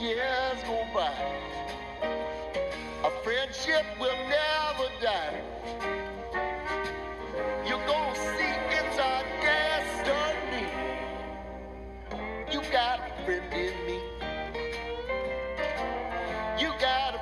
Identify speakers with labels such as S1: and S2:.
S1: years go by, our friendship will never die. You're gonna see it's our destiny. You got a friend in me. You got